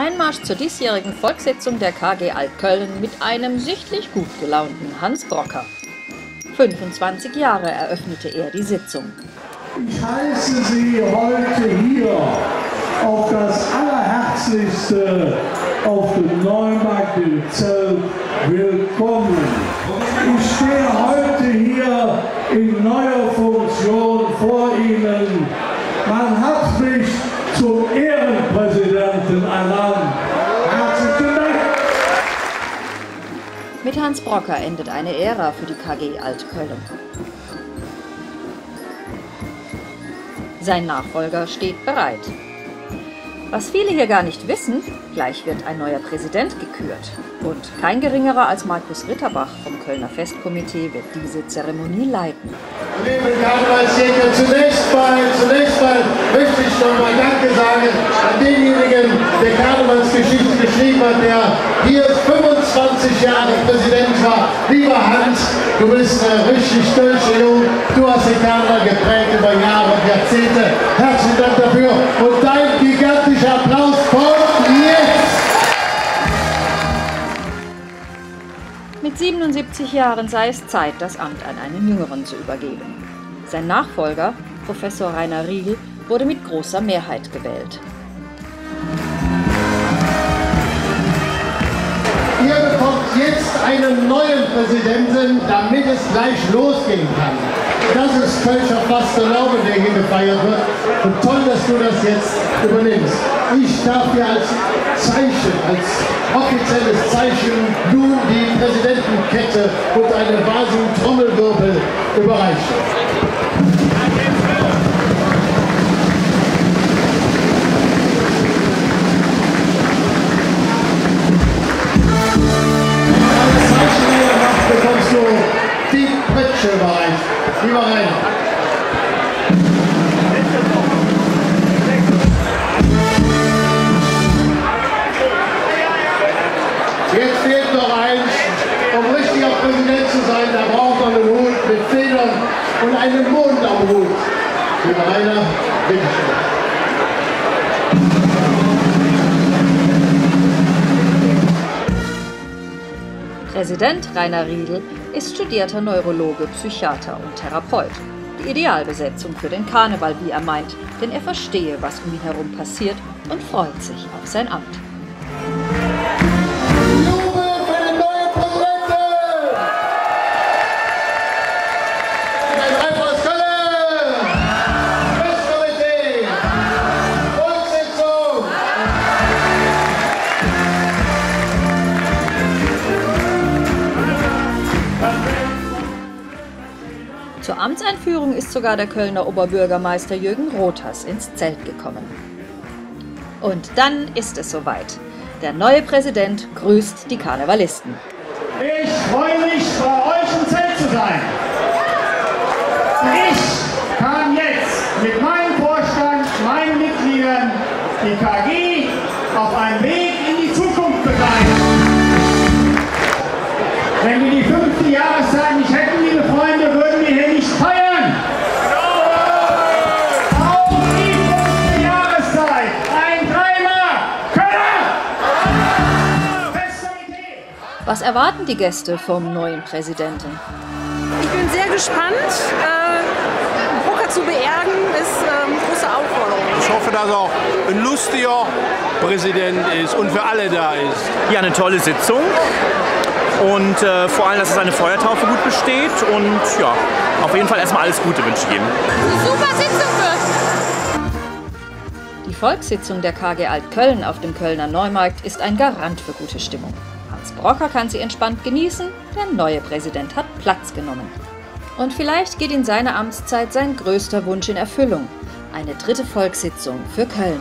Einmarsch zur diesjährigen Volkssitzung der KG Altköln mit einem sichtlich gut gelaunten Hans Brocker. 25 Jahre eröffnete er die Sitzung. Ich heiße Sie heute hier auf das Allerherzlichste auf dem Neumarkt in Zell willkommen. Ich stehe heute hier in neuer Funktion vor Ihnen. Man hat mich zum Ehrenpräsidenten ernannt. Herzlichen Dank. Mit Hans Brocker endet eine Ära für die KG Altköln. Sein Nachfolger steht bereit. Was viele hier gar nicht wissen, gleich wird ein neuer Präsident gekürt. Und kein geringerer als Markus Ritterbach vom Kölner Festkomitee wird diese Zeremonie leiten. Liebe Karnevalsjäger, zunächst mal, zunächst mal möchte ich noch mal Danke sagen an denjenigen, der Karnevalsgeschichte geschrieben hat, der hier 25 Jahre Präsident war. Lieber Hans, du bist äh, richtig stolzer Jung, du hast den Karneval geprägt über Jahre und Jahrzehnte. Herzlichen Dank dafür und dein gigantischer Applaus kommt jetzt! Mit 77 Jahren sei es Zeit, das Amt an einen Jüngeren zu übergeben. Sein Nachfolger, Professor Rainer Riegel, wurde mit großer Mehrheit gewählt. Einen neuen Präsidenten, damit es gleich losgehen kann. Das ist Kölscher Fastenaube, der hier gefeiert wird. Und toll, dass du das jetzt übernimmst. Ich darf dir als Zeichen, als offizielles Zeichen nun die Präsidentenkette und eine vasigen Trommelwirbel überreichen. Jetzt fehlt noch eins. Um richtiger Präsident zu sein, da braucht man einen Hut mit Federn und einen Mond am Hut. Lieber Rainer, bitteschön. Präsident Rainer Riedel ist studierter Neurologe, Psychiater und Therapeut. Die Idealbesetzung für den Karneval, wie er meint, denn er verstehe, was um ihn herum passiert und freut sich auf sein Amt. Jubel für den neuen! Zur Amtseinführung ist sogar der Kölner Oberbürgermeister Jürgen Rothers ins Zelt gekommen. Und dann ist es soweit. Der neue Präsident grüßt die Karnevalisten. Ich freue mich, bei euch im Zelt zu sein. Ich kann jetzt mit meinem Vorstand, meinen Mitgliedern die KG auf einen Weg Was erwarten die Gäste vom neuen Präsidenten? Ich bin sehr gespannt. Äh, Poker zu beerben ist ähm, große Aufforderung. Ich hoffe, dass er auch ein lustiger Präsident ist und für alle da ist. Ja, eine tolle Sitzung. Und äh, vor allem, dass es eine Feuertaufe gut besteht. Und ja, auf jeden Fall erstmal alles Gute wünsche ich ihm. Super Sitzung wird. Die Volkssitzung der KG Altköln auf dem Kölner Neumarkt ist ein Garant für gute Stimmung. Hans Brocker kann sie entspannt genießen, der neue Präsident hat Platz genommen. Und vielleicht geht in seiner Amtszeit sein größter Wunsch in Erfüllung. Eine dritte Volkssitzung für Köln.